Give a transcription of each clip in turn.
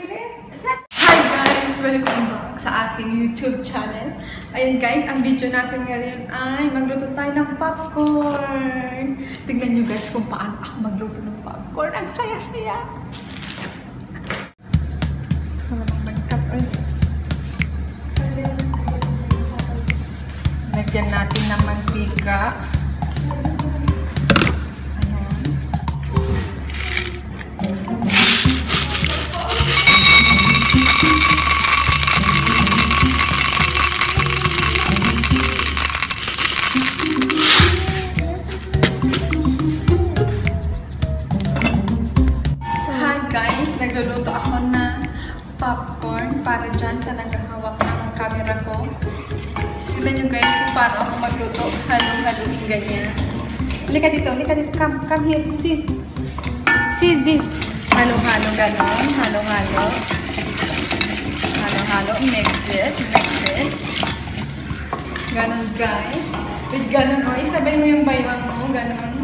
Hi guys! Welcome back sa aking YouTube channel. Ayun guys, ang video natin ngayon ay magluto tayo ng popcorn. Tignan nyo guys kung paano ako magluto ng popcorn. Ang saya-saya! Malamang magkat. Lagyan natin ng mantika. Natin ng mantika. Nagluluto ako ng popcorn para dyan sa naghahawak ng camera ko. Tignan nyo guys kung paano ako magluto. Halong-haluin ganyan. Lika dito, lika dito. Come, come here. See. See this. Halo-halo ganon. Halo-halo. Halo-halo. Mix it. Mix it. Ganon guys. With ganon. O, isabay mo yung baywang mo. Ganon.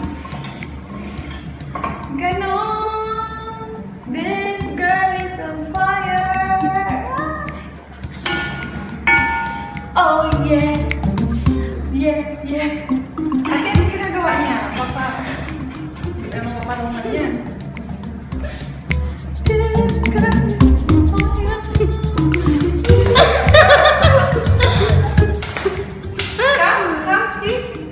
Ganon. This Ate, ano ginagawa niya? Papa, ano kaparungan yan? This girl is on fire. Come, come see.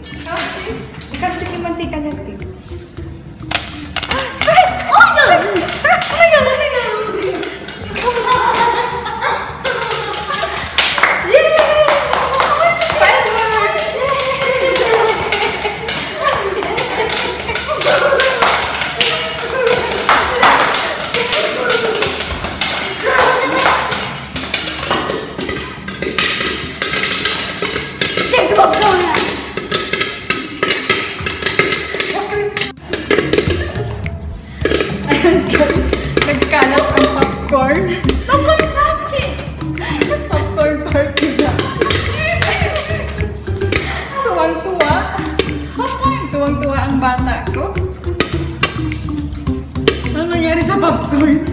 Popcorn. Popcorn party! popcorn party na. Tuwang-tuwa. Popcorn! Tuwang-tuwa ang bata ko. Ano nangyari sa popcorn?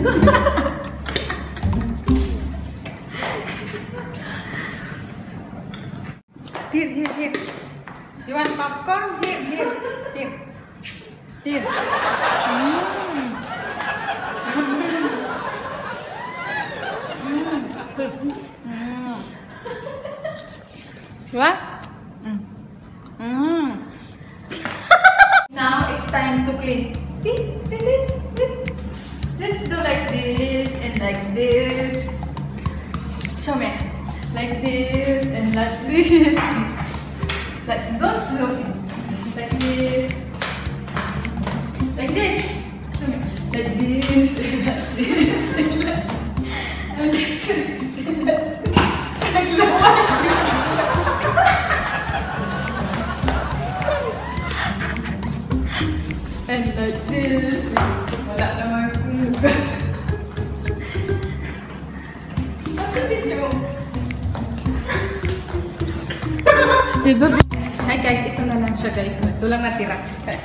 here, here, here. You want popcorn? Here, here, here. Here. Mm. What? Mm. Mm. now it's time to clean. See? See this? This? Let's do like this and like this. Show me. Like this and like this. like don't zoom. Like this. Like this. Wala naman. Ano video? Ito. Hi guys, ito na lang siya guys. Ito lang natira. Bye!